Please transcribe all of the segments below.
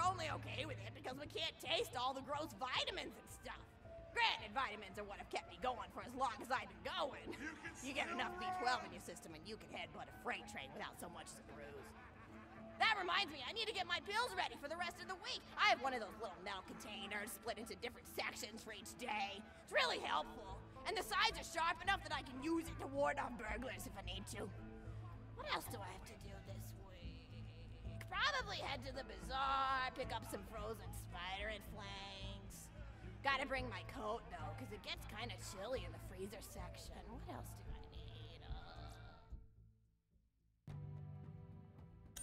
only okay with it because we can't taste all the gross vitamins and stuff. Granted, vitamins are what have kept me going for as long as I've been going. You get enough B12 in your system and you can headbutt a freight train without so much as a bruise. That reminds me, I need to get my pills ready for the rest of the week. I have one of those little metal containers split into different sections for each day. It's really helpful. And the sides are sharp enough that I can use it to ward off burglars if I need to. What else do I have to do? Head to the bazaar, pick up some frozen spiderant flanks. Gotta bring my coat though, because it gets kind of chilly in the freezer section. What else do I need?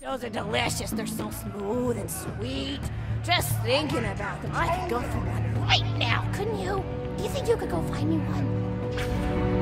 Uh... Those are delicious. They're so smooth and sweet. Just thinking about them, I could go for one right now, couldn't you? Do you think you could go find me one?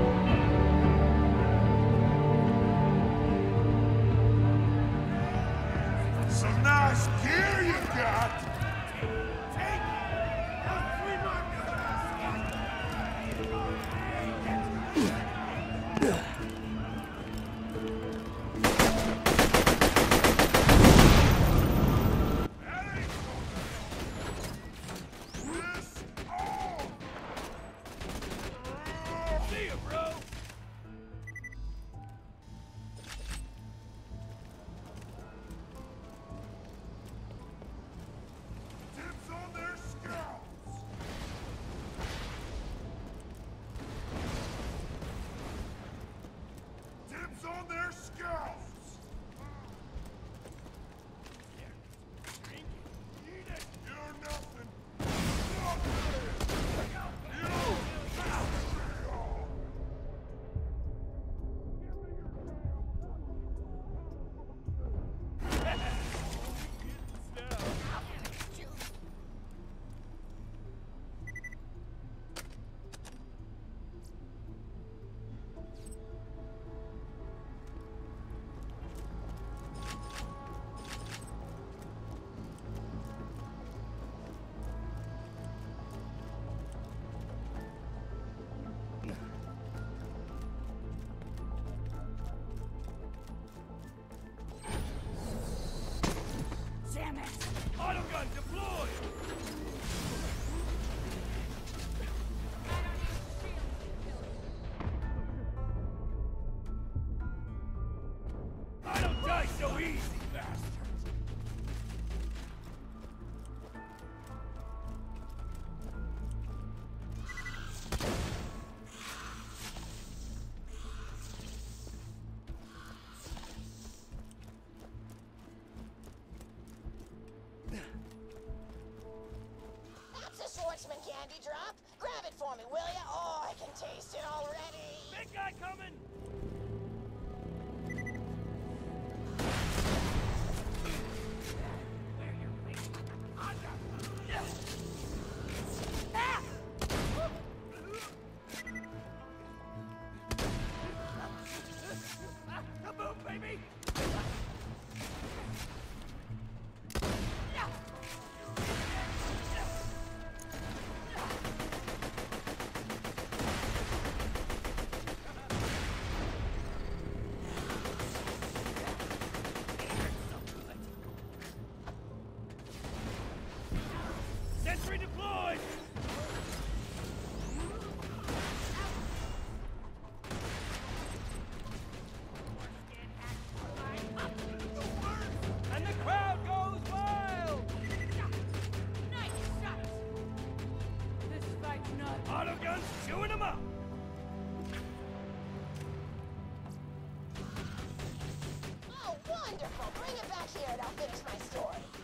That's a swordsman candy drop. Grab it for me, will ya? Oh, I can taste it already. Big guy coming! Not. Autoguns chewing them up! Oh, wonderful. Bring it back here and I'll finish my story.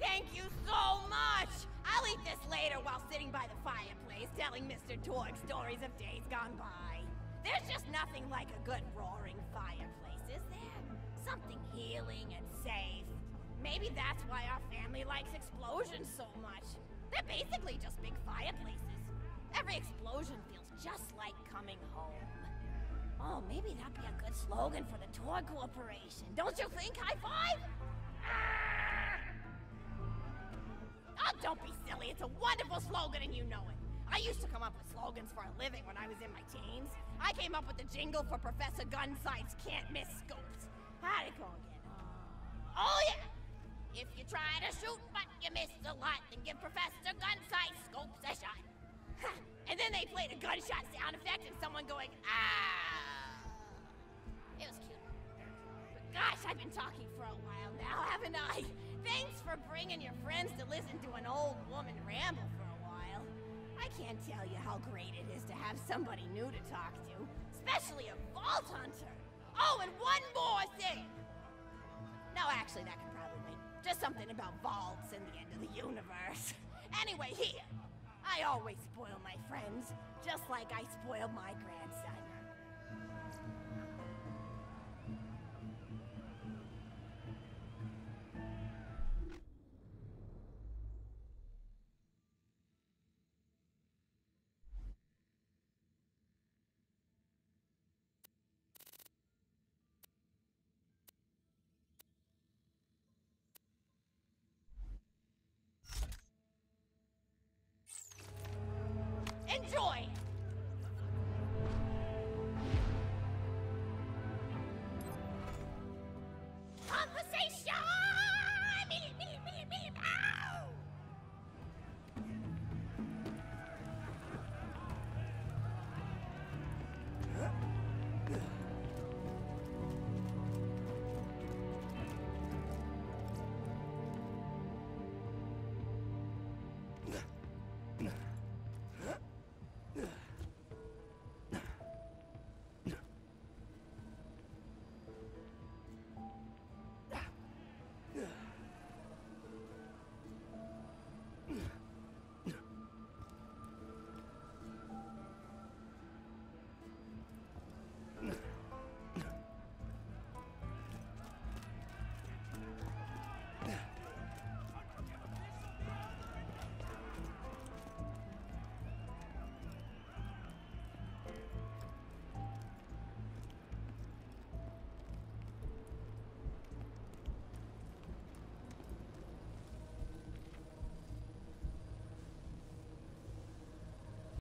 Thank you so much! I'll eat this later while sitting by the telling Mr. Torgue stories of days gone by. There's just nothing like a good roaring fireplace, is there? Something healing and safe. Maybe that's why our family likes explosions so much. They're basically just big fireplaces. Every explosion feels just like coming home. Oh, maybe that'd be a good slogan for the Torgue Corporation. Don't you think, High Five? Ah! Oh, don't be silly. It's a wonderful slogan and you know it. I used to come up with slogans for a living when I was in my teens. I came up with the jingle for Professor Gunsight's Can't Miss Scopes. How'd it go again? Oh, yeah! If you try to shoot but you miss a lot, then give Professor Gunsight Scopes a shot. and then they played a gunshot sound effect and someone going, ah. It was cute. But gosh, I've been talking for a while now, haven't I? Thanks for bringing your friends to listen to an old woman ramble can't tell you how great it is to have somebody new to talk to, especially a vault hunter. Oh, and one more thing. No, actually, that could probably wait. Just something about vaults and the end of the universe. Anyway, here. I always spoil my friends, just like I spoiled my grandson.